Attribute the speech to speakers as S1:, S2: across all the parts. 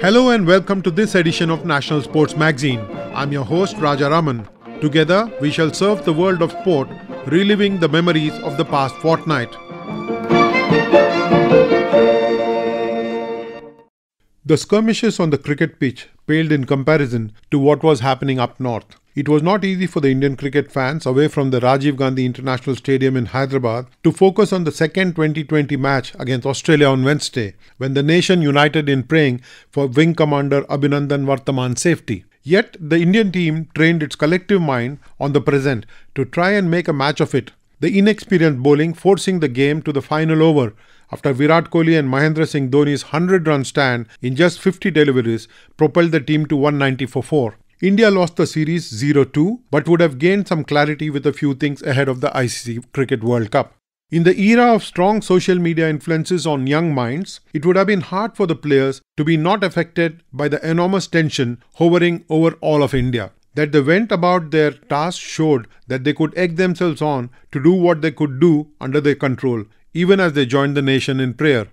S1: Hello and welcome to this edition of National Sports Magazine. I'm your host Raja Raman. Together, we shall serve the world of sport, reliving the memories of the past fortnight. The skirmishes on the cricket pitch paled in comparison to what was happening up north. It was not easy for the Indian cricket fans away from the Rajiv Gandhi International Stadium in Hyderabad to focus on the second 2020 match against Australia on Wednesday, when the nation united in praying for Wing Commander Abhinandan Varthaman's safety. Yet, the Indian team trained its collective mind on the present to try and make a match of it. The inexperienced bowling forcing the game to the final over after Virat Kohli and Mahendra Singh Dhoni's 100 run stand in just 50 deliveries propelled the team to 190 for 4. India lost the series 0 2, but would have gained some clarity with a few things ahead of the ICC Cricket World Cup. In the era of strong social media influences on young minds, it would have been hard for the players to be not affected by the enormous tension hovering over all of India. That they went about their task showed that they could egg themselves on to do what they could do under their control, even as they joined the nation in prayer.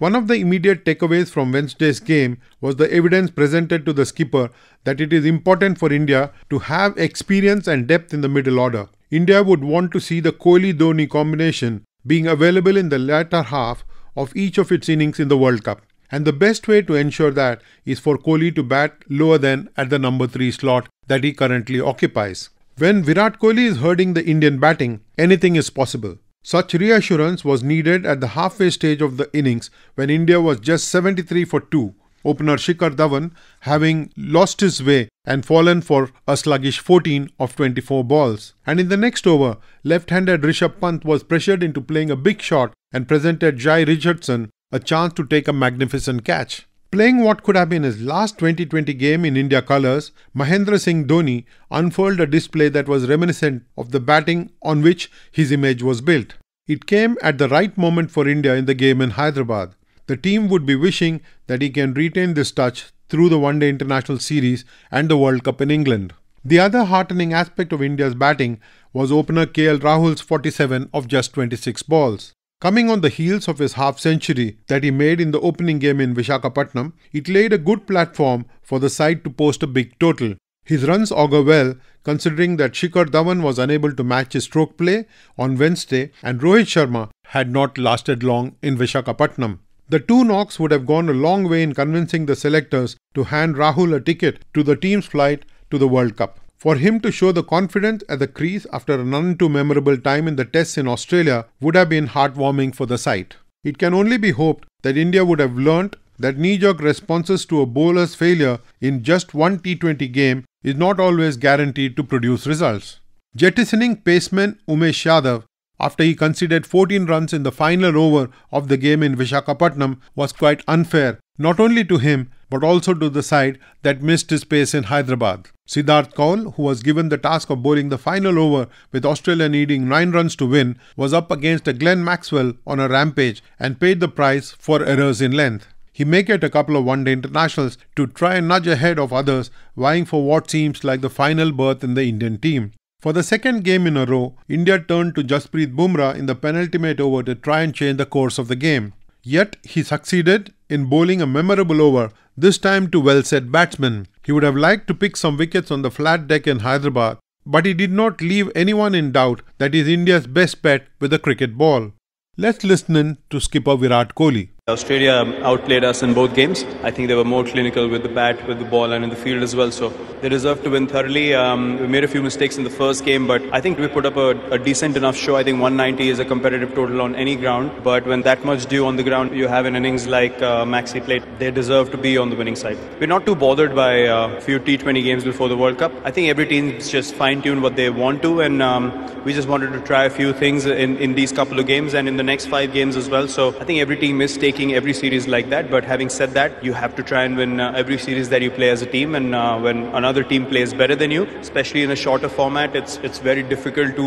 S1: One of the immediate takeaways from Wednesday's game was the evidence presented to the skipper that it is important for India to have experience and depth in the middle order. India would want to see the Kohli Dhoni combination being available in the latter half of each of its innings in the World Cup. And the best way to ensure that is for Kohli to bat lower than at the number 3 slot that he currently occupies. When Virat Kohli is herding the Indian batting, anything is possible. Such reassurance was needed at the halfway stage of the innings when India was just 73 for 2, opener Shikhar Dhawan having lost his way and fallen for a sluggish 14 of 24 balls. And in the next over, left-handed Rishabh Pant was pressured into playing a big shot and presented Jhye Richardson a chance to take a magnificent catch. Playing what could have been his last 2020 game in India colours, Mahendra Singh Dhoni unfurled a display that was reminiscent of the batting on which his image was built. It came at the right moment for India in the game in Hyderabad. The team would be wishing that he can retain this touch through the One Day International Series and the World Cup in England. The other heartening aspect of India's batting was opener KL Rahul's 47 of just 26 balls. Coming on the heels of his half century that he made in the opening game in Vishakhapatnam, it laid a good platform for the side to post a big total. His runs augur well considering that Shikhar Dhawan was unable to match his stroke play on Wednesday and Rohit Sharma had not lasted long in Vishakhapatnam. The two knocks would have gone a long way in convincing the selectors to hand Rahul a ticket to the team's flight to the World Cup. For him to show the confidence at the crease after a none too memorable time in the tests in Australia would have been heartwarming for the side. It can only be hoped that India would have learnt that knee-jerk responses to a bowler's failure in just one T20 game is not always guaranteed to produce results. Jettisoning paceman Umesh Yadav after he conceded 14 runs in the final over of the game in Vishakhapatnam was quite unfair, not only to him but also to the side that missed his pace in Hyderabad. Siddharth Kaul, who was given the task of bowling the final over with Australia needing 9 runs to win, was up against a Glenn Maxwell on a rampage and paid the price for errors in length. He may get a couple of one day internationals to try and nudge ahead of others vying for what seems like the final berth in the Indian team. For the second game in a row, India turned to Jasprit Bumrah in the penultimate over to try and change the course of the game. Yet he succeeded in bowling a memorable over, this time to well set batsmen. He would have liked to pick some wickets on the flat deck in Hyderabad, but he did not leave anyone in doubt that he is India's best bet with a cricket ball. Let's listen in to skipper Virat Kohli.
S2: Australia outplayed us in both games. I think they were more clinical with the bat, with the ball, and in the field as well. So they deserved to win thoroughly. Um, we made a few mistakes in the first game, but I think we put up a, a, decent enough show. I think 190 is a competitive total on any ground. But when that much due on the ground, you have an innings like uh, Maxi played, they deserve to be on the winning side. We're not too bothered by a uh, few T20 games before the World Cup. I think every team's just fine tune what they want to, and um, we just wanted to try a few things in, in these couple of games and in the next five games as well. So I think every team is taking taking every series like that. But having said that, you have to try and win uh, every series that you play as a team. And uh, when another team plays better than you, especially in a shorter format, it's it's very difficult to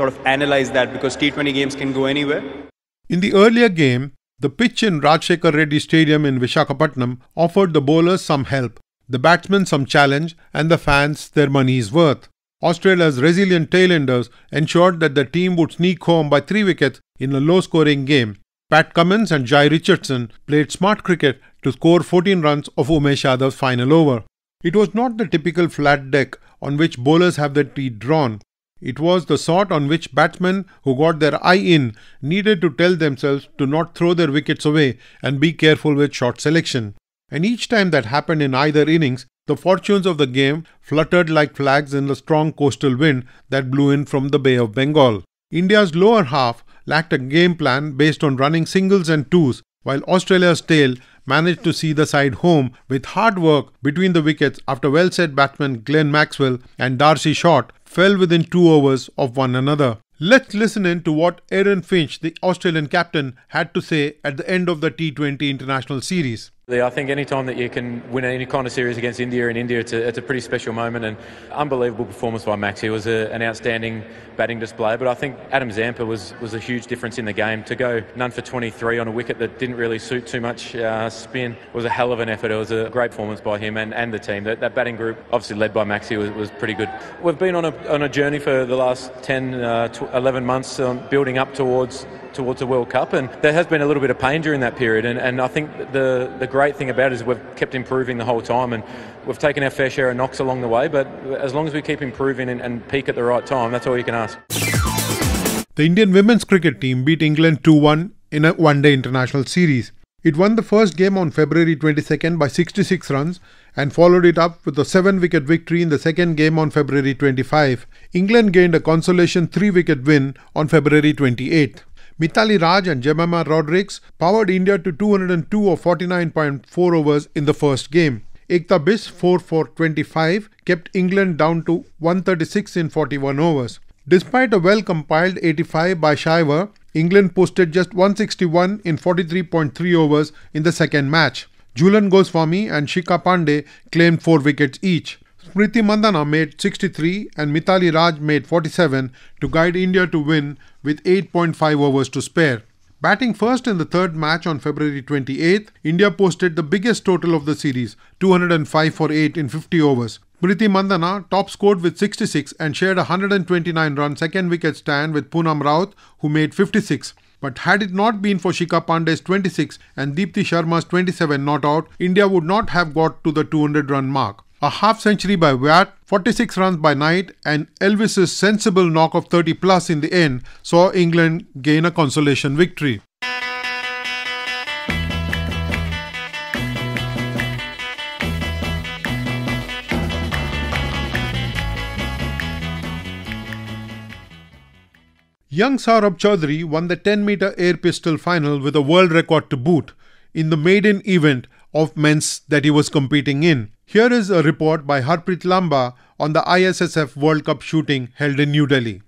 S2: sort of analyze that because T20 games can go anywhere.
S1: In the earlier game, the pitch in Rajshekhar Reddy Stadium in Vishakhapatnam offered the bowlers some help, the batsmen some challenge, and the fans their money's worth. Australia's resilient tailenders ensured that the team would sneak home by three wickets in a low scoring game. Pat Cummins and Jhye Richardson played smart cricket to score 14 runs of Umesh Yadav's final over. It was not the typical flat deck on which bowlers have their teeth drawn. It was the sort on which batsmen who got their eye in needed to tell themselves to not throw their wickets away and be careful with shot selection. And each time that happened in either innings, the fortunes of the game fluttered like flags in the strong coastal wind that blew in from the Bay of Bengal. India's lower half lacked a game plan based on running singles and twos, while Australia's tail managed to see the side home with hard work between the wickets after well set batsmen Glenn Maxwell and D'Arcy Short fell within two overs of one another. Let's listen in to what Aaron Finch, the Australian captain, had to say at the end of the T20 International Series.
S3: I think any time that you can win any kind of series against India in India, it's a, it's a pretty special moment and unbelievable performance by Max. He was a, an outstanding batting display, but I think Adam Zampa was, was a huge difference in the game. To go none for 23 on a wicket that didn't really suit too much uh, spin was a hell of an effort. It was a great performance by him and, and the team. That, that batting group, obviously led by Maxi, was, was pretty good. We've been on a, on a journey for the last 10, uh, 11 months um, building up towards towards the World Cup, and there has been a little bit of pain during that period. And, and I think the the great thing about it is we've kept improving the whole time, and we've taken our fair share of knocks along the way. But as long as we keep improving and, and peak at the right time, that's all you can ask.
S1: The Indian women's cricket team beat England 2 1 in a one day international series. It won the first game on February 22nd by 66 runs and followed it up with a 7 wicket victory in the second game on February 25. England gained a consolation 3 wicket win on February 28th. Mithali Raj and Jemimah Rodrigues powered India to 202 or 49.4 overs in the first game. Ekta Bisht 4 for 25 kept England down to 136 in 41 overs. Despite a well compiled 85 by Sciver, England posted just 161 in 43.3 overs in the second match. Jhulan Goswami and Shikha Pandey claimed 4 wickets each. Smriti Mandhana made 63 and Mithali Raj made 47 to guide India to win with 8.5 overs to spare. Batting first in the third match on February 28th, India posted the biggest total of the series, 205 for 8 in 50 overs. Smriti Mandhana top scored with 66 and shared a 129 run second wicket stand with Poonam Raut, who made 56. But had it not been for Shikha Pandey's 26 and Deepti Sharma's 27 not out, India would not have got to the 200 run mark. A half century by Wyatt, 46 runs by Knight, and Elvis's sensible knock of 30 plus in the end saw England gain a consolation victory. Young Saurabh Chaudhary won the 10 meter air pistol final with a world record to boot in the maiden event of men's that he was competing in. Here is a report by Harpreet Lamba on the ISSF World Cup shooting held in New Delhi.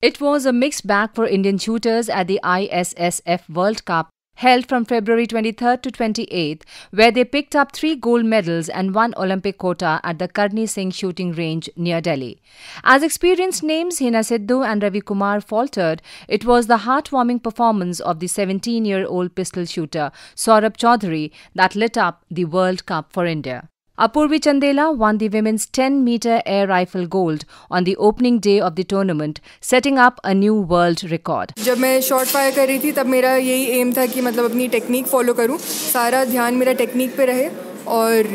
S4: It was a mixed bag for Indian shooters at the ISSF World Cup held from February 23rd to 28th, where they picked up three gold medals and one Olympic quota at the Karni Singh shooting range near Delhi. As experienced names Heena Sidhu and Ravi Kumar faltered, it was the heartwarming performance of the 17 year old pistol shooter Saurabh Chaudhary that lit up the World Cup for India. Apurvi Chandela won the women's 10 meter air rifle gold on the opening day of the tournament, setting up a new world record.
S5: जब मैं shot fire कर रही थी तब मेरा यही M था कि मतलब अपनी टेक्निक फॉलो करूँ सारा ध्यान मेरा टेक्निक पे रहे और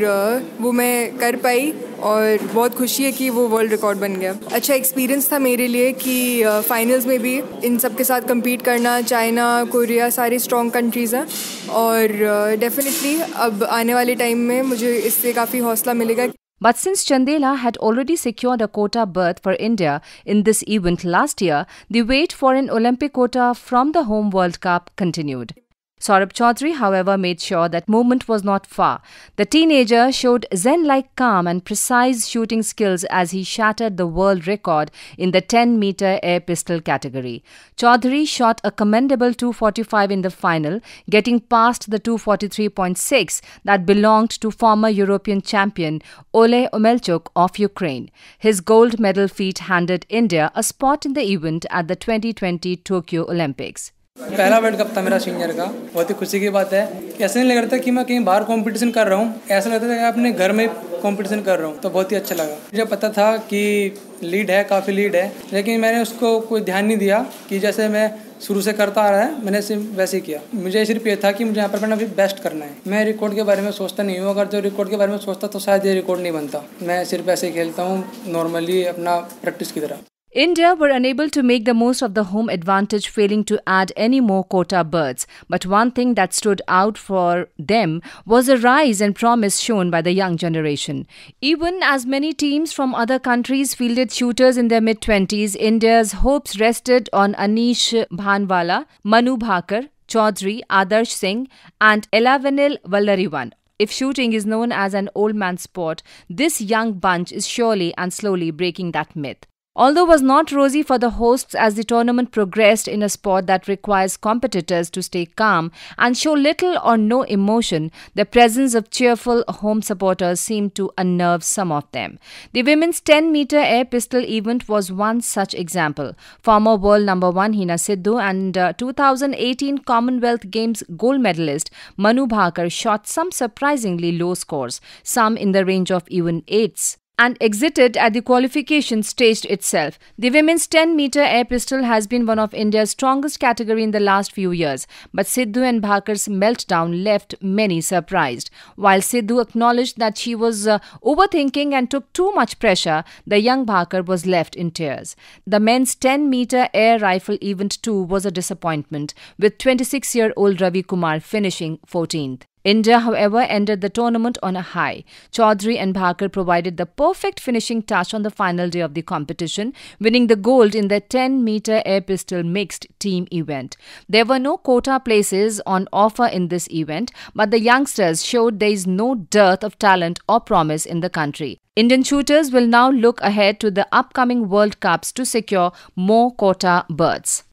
S5: वो मैं कर पाई और बहुत खुशी है कि वो वर्ल्ड रिकॉर्ड बन गया अच्छा एक्सपीरियंस था मेरे लिए कि फाइनल्स में भी इन सब के साथ कम्पीट करना चाइना कोरिया सारी स्ट्रॉन्ग कंट्रीज़ हैं और डेफिनेटली अब आने वाले टाइम में मुझे इससे काफ़ी हौसला मिलेगा
S4: But since Chandela had already secured a quota berth for India in this event last year, the wait for an Olympic quota from the home World Cup continued. Saurabh Chaudhary, however, made sure that movement was not far. The teenager showed Zen like calm and precise shooting skills as he shattered the world record in the 10 meter air pistol category. Chaudhary shot a commendable 245 in the final, getting past the 243.6 that belonged to former European champion Oleh Omelchuk of Ukraine. His gold medal feat handed India a spot in the event at the 2020 Tokyo Olympics.
S6: पहला world cup था मेरा senior का? बहुत ही खुशी की बात है। ऐसा नहीं लग रहा था कि मैं कहीं बाहर कंपटीशन कर रहा हूँ। ऐसा लगता था कि अपने घर में कंपटीशन कर रहा हूँ। तो बहुत ही अच्छा लगा। मुझे पता था कि लीड है, काफ़ी लीड है। लेकिन मैंने उसको कोई ध्यान नहीं दिया कि जैसे मैं शुरू से करता आ रहा है, मैंने सिर्फ़ वैसे ही किया। मुझे सिर्फ़ ये था कि मुझे यहाँ पर अपना अभी बेस्ट करना है। मैं रिकॉर्ड के बारे में सोचता नहीं हूँ। अगर जो रिकॉर्ड के बारे में सोचता तो शायद ये रिकॉर्ड नहीं बनता। मैं सिर्फ़ ऐसे ही खेलता हूँ नॉर्मली अपना प्रैक्टिस की तरह।
S4: India were unable to make the most of the home advantage, failing to add any more quota birds. But one thing that stood out for them was the rise and promise shown by the young generation. Even as many teams from other countries fielded shooters in their mid 20s, India's hopes rested on Anish Bhanwala, Manu Bhaker, Chaudhary, Adarsh Singh, and Elavenil Valarivan. If shooting is known as an old man's sport, this young bunch is surely and slowly breaking that myth. Although was not rosy for the hosts as the tournament progressed in a sport that requires competitors to stay calm and show little or no emotion, the presence of cheerful home supporters seemed to unnerve some of them. The women's 10 meter air pistol event was one such example. Former world number 1 Heena Sidhu and uh, 2018 Commonwealth Games gold medalist Manu Bhaker shot some surprisingly low scores, some in the range of even eights and exited at the qualification stage itself. The women's 10 meter air pistol has been one of India's strongest category in the last few years, but Sidhu and Bhaker's meltdown left many surprised. While Sidhu acknowledged that she was uh, overthinking and took too much pressure, the young Bhaker was left in tears. The men's 10 meter air rifle event too was a disappointment, with 26 year old Ravi Kumar finishing 14th. India, however, ended the tournament on a high. Chaudhary and Bhaker provided the perfect finishing touch on the final day of the competition, winning the gold in the 10 meter air pistol mixed team event. There were no quota places on offer in this event, but the youngsters showed there is no dearth of talent or promise in the country. Indian shooters will now look ahead to the upcoming World Cups to secure more quota berths.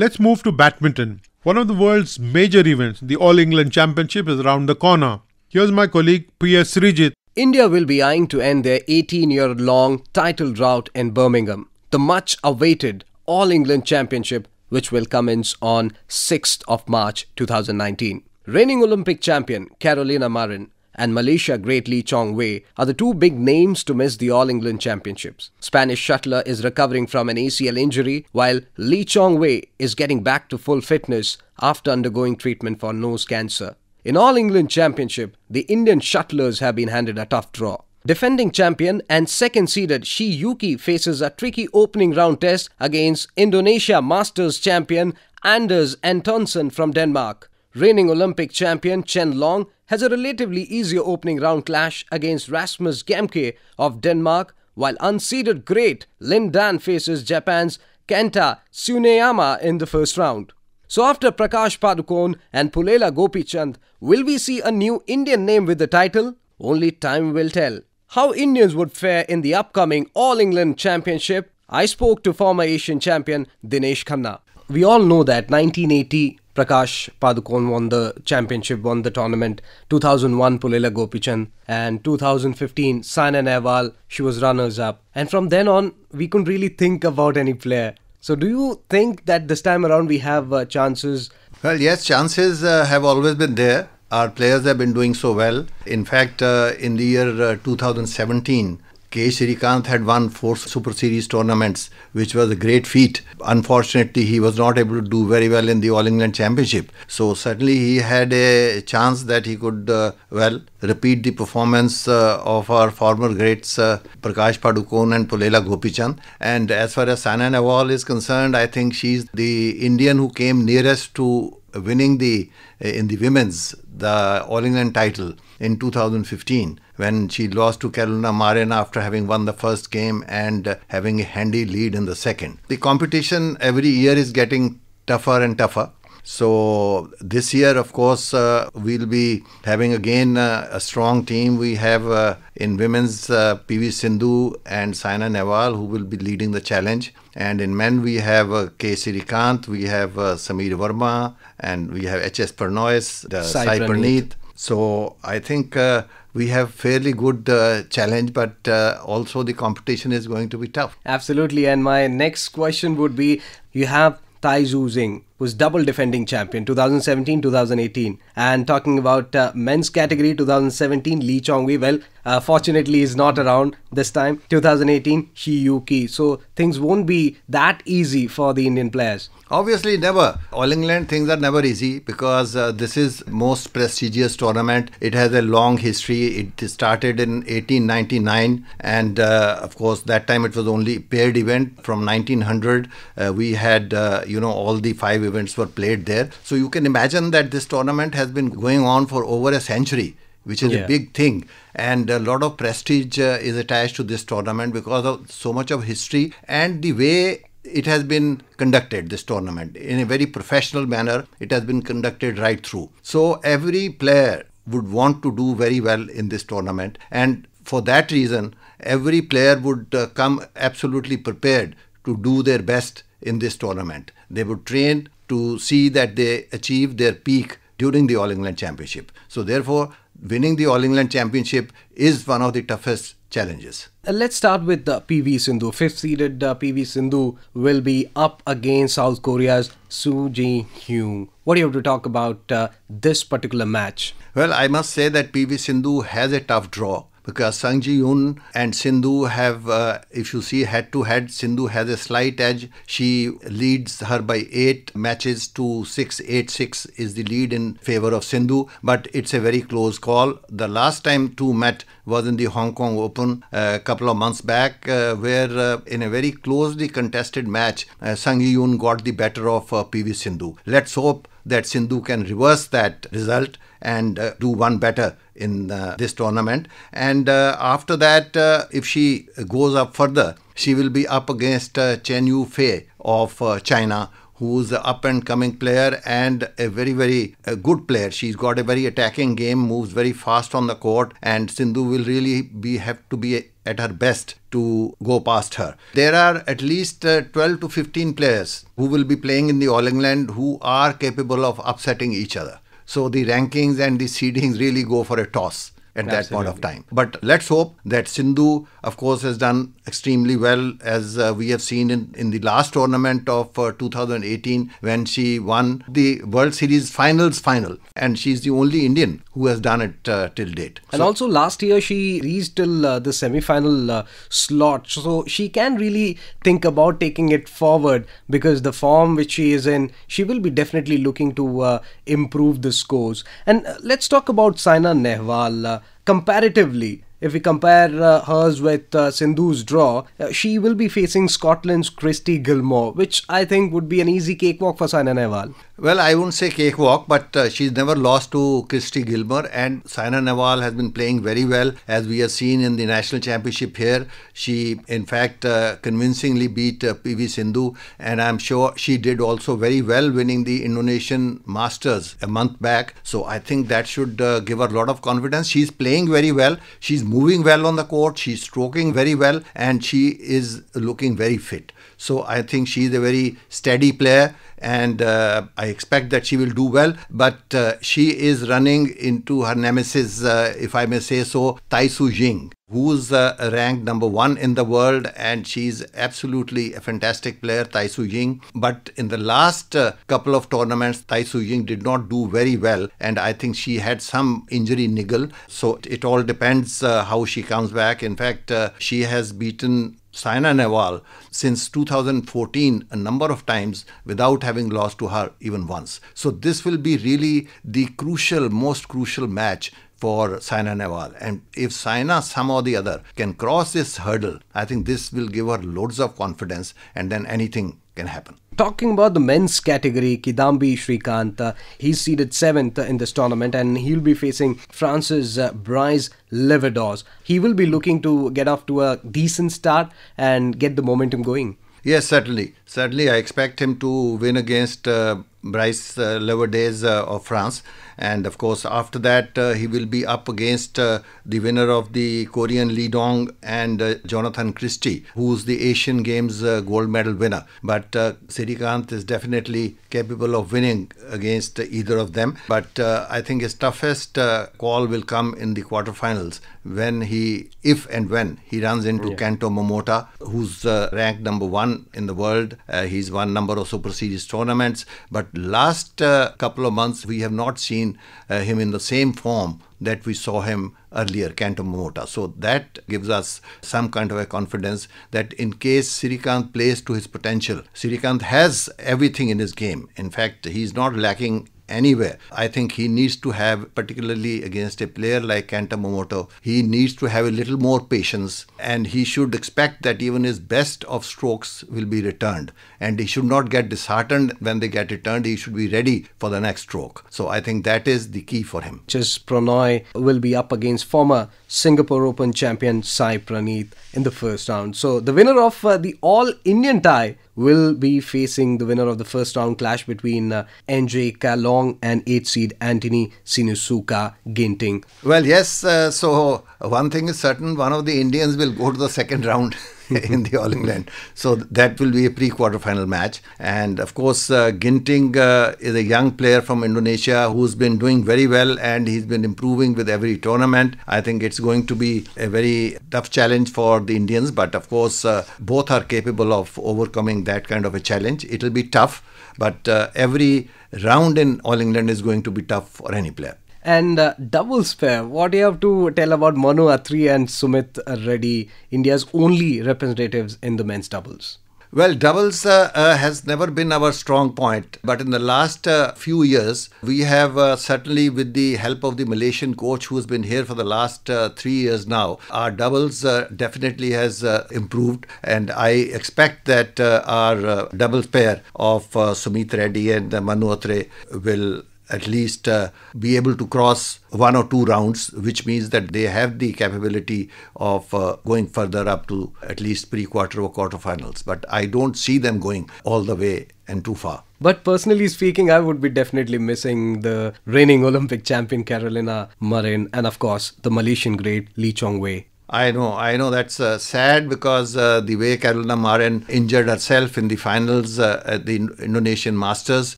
S1: Let's move to badminton. One of the world's major events, the All England Championship, is around the corner. Here's my colleague P.S. Sreejeet.
S7: India will be eyeing to end their 18 year long title drought in Birmingham. The much awaited All England Championship, which will commence on 6th of March 2019. Reigning Olympic champion Carolina Marin and Malaysia great Lee Chong Wei are the two big names to miss the All England Championships. Spanish shuttler is recovering from an ACL injury, while Lee Chong Wei is getting back to full fitness after undergoing treatment for nose cancer. In All England Championship, the Indian shuttlers have been handed a tough draw. Defending champion and second seeded Shi Yuqi faces a tricky opening round test against Indonesia Masters champion Anders Antonsen from Denmark. Reigning Olympic champion Chen Long has a relatively easier opening round clash against Rasmus Gemke of Denmark, while unseeded great Lin Dan faces Japan's Kenta Tsuneyama in the first round. So after Prakash Padukone and Pullela Gopichand, will we see a new Indian name with the title? Only time will tell. How Indians would fare in the upcoming All England Championship, I spoke to former Asian champion Dinesh Khanna. We all know that 1980 Prakash Padukone won the championship, won the tournament. 2001 Pullela Gopichand and 2015 Saina Nehwal, she was runners up. And from then on, we couldn't really think about any player. So do you think that this time around we have uh, chances?
S8: Well, yes, chances uh, have always been there. Our players have been doing so well. In fact, uh, in the year uh, 2017, K. Srikanth had won four Super Series tournaments, which was a great feat. Unfortunately, he was not able to do very well in the All England Championship. So certainly he had a chance that he could, uh, well, repeat the performance uh, of our former greats uh, Prakash Padukone and Pullela Gopichand. And as far as Saina Nehwal is concerned, I think she's the Indian who came nearest to winning the in the women's the All England title in 2015 when she lost to Carolina Marin after having won the first game and uh, having a handy lead in the second. The competition every year is getting tougher and tougher. So this year, of course, uh, we'll be having again uh, a strong team. We have uh, in women's uh, PV Sindhu and Saina Nehwal who will be leading the challenge. And in men, we have uh, K. Srikanth, we have uh, Sameer Verma, and we have H.S. Prannoy, uh, Sai Praneeth. So I think uh, we have fairly good uh, challenge, but uh, also the competition is going to be tough.
S7: Absolutely. And my next question would be: You have Tai Tzu Ying was double defending champion 2017 2018 and talking about uh, men's category 2017 lee chong-wei well uh, fortunately is not around this time. 2018 shi yuqi so things won't be that easy for the indian players.
S8: Obviously never. All england things are never easy because uh, this is most prestigious tournament. It has a long history. It started in 1899 and uh, of course that time it was only paired event from 1900 uh, we had uh, you know all the five events were played there. So you can imagine that this tournament has been going on for over a century which is yeah. a big thing and a lot of prestige uh, is attached to this tournament because of so much of history and the way it has been conducted this tournament in a very professional manner it has been conducted right through so every player would want to do very well in this tournament and for that reason every player would uh, come absolutely prepared to do their best in this tournament they would train to see that they achieve their peak during the All England Championship. So, therefore, winning the All England Championship is one of the toughest challenges.
S7: Uh, let's start with the PV Sindhu. Fifth seeded uh, PV Sindhu will be up against South Korea's Sung Ji Hyun. What do you have to talk about uh, this particular match?
S8: Well, I must say that PV Sindhu has a tough draw because Sung Ji Hyun and Sindhu have, uh, if you see head to head, Sindhu has a slight edge. She leads her by eight matches to six. Eight six is the lead in favor of Sindhu, but it's a very close call. The last time two met was in the Hong Kong Open uh, a couple of months back, uh, where uh, in a very closely contested match, uh, Sung Ji Hyun got the better of uh, PV Sindhu. Let's hope that Sindhu can reverse that result and uh, do one better in uh, this tournament. And uh, after that, uh, if she goes up further, she will be up against uh, Chen Yu Fei of uh, China, who's an up and coming player and a very, very uh, good player. She's got a very attacking game, moves very fast on the court, and Sindhu will really be have to be at her best to go past her. There are at least uh, 12 to 15 players who will be playing in the All England who are capable of upsetting each other. So the rankings and the seedings really go for a toss at Absolutely. that point of time. But let's hope that Sindhu, of course, has done extremely well, as uh, we have seen in, in the last tournament of uh, 2018 when she won the World Series Finals final. And she's the only Indian who has done it uh, till date.
S7: And so, also last year she reached till uh, the semi final uh, slot. So she can really think about taking it forward because the form which she is in, she will be definitely looking to uh, improve the scores. And let's talk about Saina Nehwal comparatively, if we compare uh, hers with uh, Sindhu's draw, uh, she will be facing Scotland's Kirsty Gilmour, which I think would be an easy cakewalk for Saina Nehwal.
S8: Well, I wouldn't say cakewalk, but uh, she's never lost to Kirsty Gilmour, and Saina Nehwal has been playing very well, as we have seen in the national championship here. She, in fact, uh, convincingly beat uh, PV Sindhu, and I'm sure she did also very well, winning the Indonesian Masters a month back. So I think that should give her a lot of confidence. She's playing very well. She's moving well on the court. She's stroking very well, and she is looking very fit. So I think she's a very steady player and uh, I expect that she will do well. But uh, she is running into her nemesis, uh, if I may say so, Tai Tzu Ying, who's uh, ranked number one in the world, and she's absolutely a fantastic player, Tai Tzu Ying. But in the last uh, couple of tournaments, Tai Tzu Ying did not do very well, and I think she had some injury niggle. So it all depends uh, how she comes back. In fact, she has beaten Saina Nehwal since 2014 a number of times without having lost to her even once. So this will be really the crucial, most crucial match for Saina Nehwal. And if Saina somehow or the other can cross this hurdle, I think this will give her loads of confidence and then anything can happen.
S7: Talking about the men's category, Kidambi Srikanth, uh, he's seeded seventh in this tournament and he'll be facing France's uh, Brice Leverdez. He will be looking to get off to a decent start and get the momentum going.
S8: Yes, certainly. Certainly, I expect him to win against uh, Brice uh, Leverdez uh, of France. And of course, after that, uh, he will be up against uh, the winner of the Korean Lee Dong and uh, Jonathan Christie, who's the Asian Games uh, gold medal winner. But uh, Srikanth is definitely capable of winning against either of them. But I think his toughest call will come in the quarterfinals when he, if and when he runs into yeah. Kento Momota, who's uh, ranked number one in the world. Uh, he's won number of Super Series tournaments. But last uh, couple of months, we have not seen uh, him in the same form that we saw him earlier, Kento Momota. So that gives us some kind of a confidence that in case Srikanth plays to his potential, Srikanth has everything in his game. In fact, he's not lacking anywhere. I think he needs to have, particularly against a player like Kento Momota, he needs to have a little more patience and he should expect that even his best of strokes will be returned. And he should not get disheartened when they get returned. He should be ready for the next stroke. So I think that is the key for him.
S7: Just Prannoy will be up against former Singapore Open champion Sai Praneeth in the first round. So the winner of uh, the All Indian tie will be facing the winner of the first round clash between uh, Ng Ka Long and 8 seed Anthony Sinisuka Ginting.
S8: Well, yes. Uh, so one thing is certain: one of the Indians will go to the second round. in the All England. So that will be a pre quarter-final match. And of course, uh, Ginting uh, is a young player from Indonesia who's been doing very well and he's been improving with every tournament. I think it's going to be a very tough challenge for the Indians, but of course, uh, both are capable of overcoming that kind of a challenge. It'll be tough, but uh, every round in All England is going to be tough for any player.
S7: And uh, doubles pair, what do you have to tell about Manu Atri and Sumit Reddy, India's only representatives in the men's doubles?
S8: Well, doubles uh, uh, has never been our strong point, but in the last uh, few years, we have uh, certainly, with the help of the Malaysian coach who has been here for the last uh, three years now, our doubles uh, definitely has improved, and I expect that our doubles pair of Sumit Reddy and Manu Atri will at least uh, be able to cross one or two rounds, which means that they have the capability of uh, going further up to at least pre quarter or quarterfinals. But I don't see them going all the way and too far.
S7: But personally speaking, I would be definitely missing the reigning Olympic champion Carolina Marin and, of course, the Malaysian great Lee Chong Wei.
S8: I know, I know that's uh, sad because uh, the way Carolina Marin injured herself in the finals uh, at the Indonesian Masters,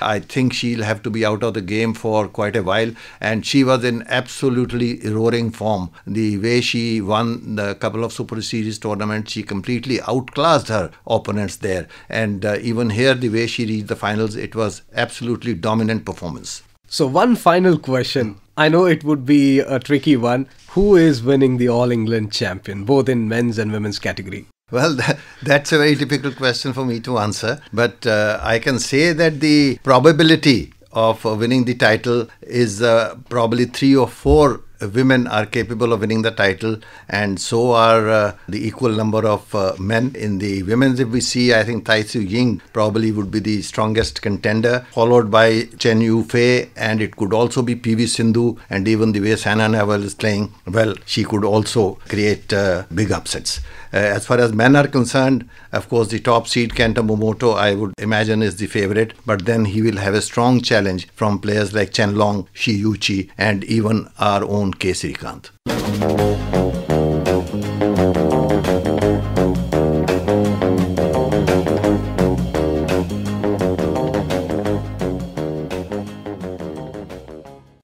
S8: I think she'll have to be out of the game for quite a while. And she was in absolutely roaring form. The way she won the couple of Super Series tournaments, she completely outclassed her opponents there. And uh, even here, the way she reached the finals, it was absolutely dominant performance.
S7: So, one final question. I know it would be a tricky one. Who is winning the All England champion, both in men's and women's category?
S8: Well, that, that's a very difficult question for me to answer. But uh, I can say that the probability of uh, winning the title is uh, probably three or four women are capable of winning the title, and so are uh, the equal number of uh, men. In the women's, if we see, I think Tai Tzu Ying probably would be the strongest contender, followed by Chen Yu Fei, and it could also be PV Sindhu, and even the way Saina Nehwal is playing, well, she could also create uh, big upsets. Uh, as far as men are concerned, of course, the top seed Kento Momota, I would imagine, is the favorite, but then he will have a strong challenge from players like Chen Long, Shi Yuqi, and even our own K. Srikanth.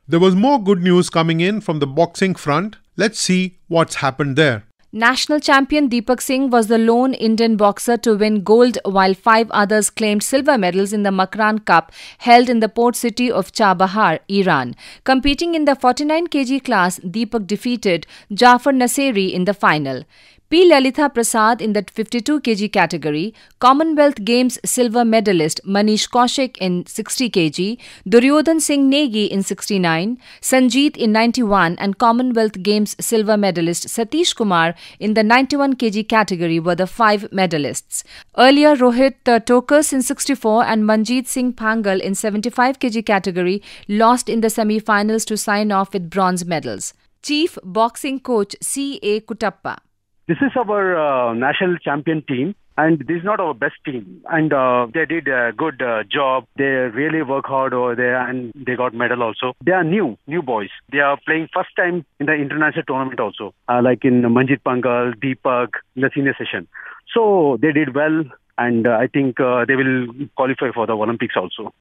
S1: There was more good news coming in from the boxing front. Let's see what's happened there.
S4: National champion Deepak Singh was the lone Indian boxer to win gold while five others claimed silver medals in the Makran Cup held in the port city of Chabahar, Iran. Competing in the 49 kg class, Deepak defeated Jafar Naseeri in the final. P. Lalitha Prasad in the 52 kg category, Commonwealth Games silver medalist Manish Kaushik in 60 kg, Duryodhan Singh Negi in 69, Sanjeet in 91 and Commonwealth Games silver medalist Satish Kumar in the 91 kg category were the five medalists. Earlier Rohit uh, Tokas in 64 and Manjeet Singh Panghal in 75 kg category lost in the semi-finals to sign off with bronze medals. Chief Boxing Coach C. A. Kuttappa
S9: this is our uh, national champion team. and this is not our best team. And uh, they did a good uh, job. They really work hard over there, and they got medal also. They are new, new boys. They are playing first time in the international tournament also, uh, like in Manjit Panghal, Deepak, in the senior session. So they did well, and uh, I think uh, they will qualify for the Olympics also.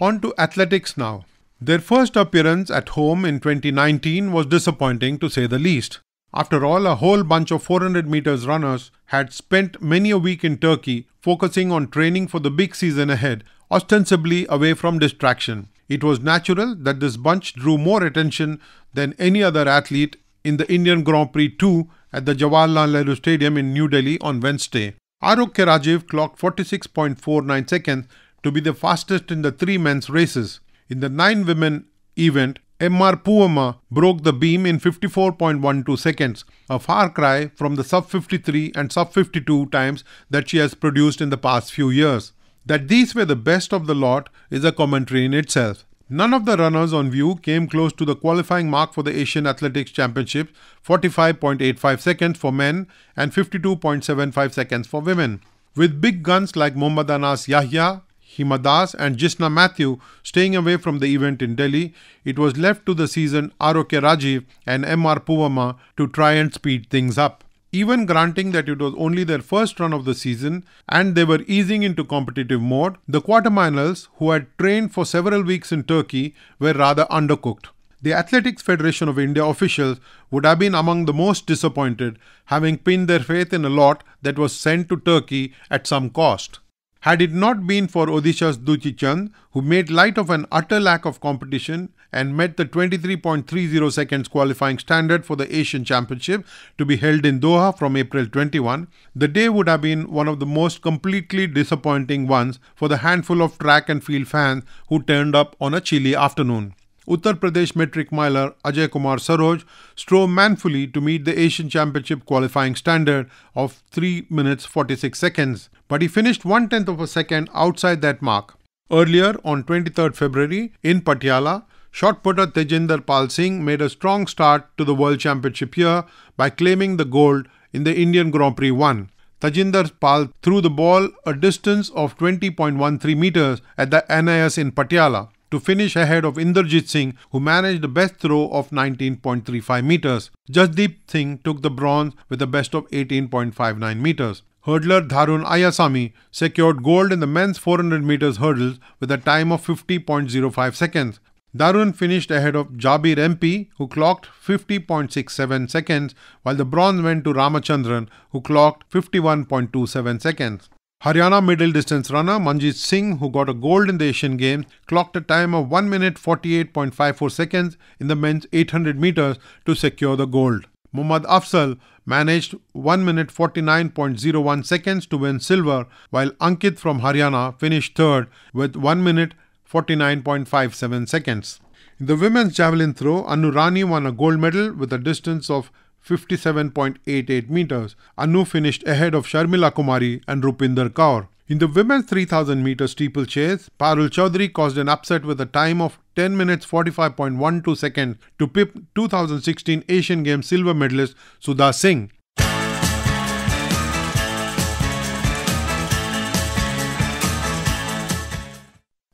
S1: On to athletics now. Their first appearance at home in 2019 was disappointing to say the least. After all, a whole bunch of 400 meters runners had spent many a week in Turkey focusing on training for the big season ahead, ostensibly away from distraction. It was natural that this bunch drew more attention than any other athlete in the Indian Grand Prix 2 at the Jawaharlal Nehru Stadium in New Delhi on Wednesday. Arokia Rajiv clocked 46.49 seconds to be the fastest in the three men's races. In the nine women event, MR Poovamma broke the beam in 54.12 seconds, a far cry from the sub 53 and sub 52 times that she has produced in the past few years. That these were the best of the lot is a commentary in itself. None of the runners on view came close to the qualifying mark for the Asian Athletics Championships 45.85 seconds for men and 52.75 seconds for women. With big guns like Mohammad Anas Yahya, Hima Das and Jisna Mathew staying away from the event in Delhi, it was left to the seasoned Arokia Rajiv and MR Poovamma to try and speed things up. Even granting that it was only their first run of the season and they were easing into competitive mode, the quarterfinals, who had trained for several weeks in Turkey, were rather undercooked. The Athletics Federation of India officials would have been among the most disappointed, having pinned their faith in a lot that was sent to Turkey at some cost. Had it not been for Odisha's Duti Chand, who made light of an utter lack of competition and met the 23.30 seconds qualifying standard for the Asian Championship to be held in Doha from April 21, the day would have been one of the most completely disappointing ones for the handful of track and field fans who turned up on a chilly afternoon. Uttar Pradesh metric miler Ajay Kumar Saroj strove manfully to meet the Asian Championship qualifying standard of 3 minutes 46 seconds, but he finished one tenth of a second outside that mark. Earlier, on 23rd February, in Patiala, shot putter Tejinder Pal Singh made a strong start to the World Championship year by claiming the gold in the Indian Grand Prix 1. Tajinder Pal threw the ball a distance of 20.13 meters at the NIS in Patiala to finish ahead of Inderjit Singh, who managed the best throw of 19.35 meters. Jasdeep Singh took the bronze with a best of 18.59 meters. Hurdler Dharun Ayyasamy secured gold in the men's 400 meters hurdles with a time of 50.05 seconds. Dharun finished ahead of Jabir MP, who clocked 50.67 seconds, while the bronze went to Ramachandran, who clocked 51.27 seconds. Haryana middle distance runner Manjit Singh, who got a gold in the Asian Games, clocked a time of 1 minute 48.54 seconds in the men's 800 meters to secure the gold. Muhammad Afzal managed 1 minute 49.01 seconds to win silver, while Ankit from Haryana finished third with 1 minute 49.57 seconds. In the women's javelin throw, Annu Rani won a gold medal with a distance of 57.88 meters. Anu finished ahead of Sharmila Kumari and Rupinder Kaur. In the women's 3000 meter steeplechase, Parul Chaudhary caused an upset with a time of 10 minutes 45.12 seconds to pip 2016 Asian Games silver medalist Sudha Singh.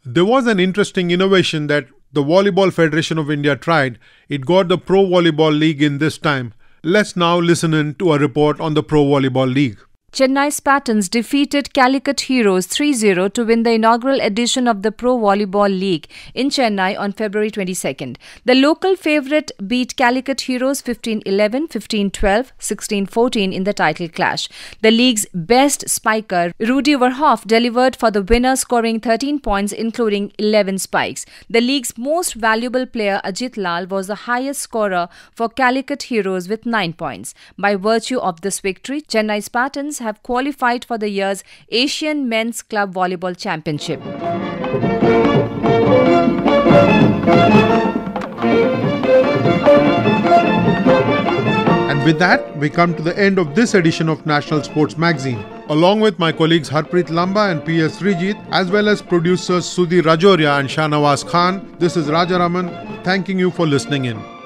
S1: There was an interesting innovation that the Volleyball Federation of India tried. It got the Pro Volleyball League in this time. Let's now listen in to a report on the Pro Volleyball League.
S4: Chennai Spartans defeated Calicut Heroes 3-0 to win the inaugural edition of the Pro Volleyball League in Chennai on February 22nd. The local favorite beat Calicut Heroes 15-11, 15-12, 16-14 in the title clash. The league's best spiker, Rudy Verhoeff, delivered for the winner scoring 13 points including 11 spikes. The league's most valuable player Ajit Lal was the highest scorer for Calicut Heroes with 9 points. By virtue of this victory, Chennai Spartans have qualified for the year's Asian Men's Club Volleyball Championship.
S1: And with that, we come to the end of this edition of National Sports Magazine. Along with my colleagues Harpreet Lamba and P.S. Sreejeet, as well as producers Sudhir Rajoria and Shahnawaz Khan, this is Rajaraman thanking you for listening in.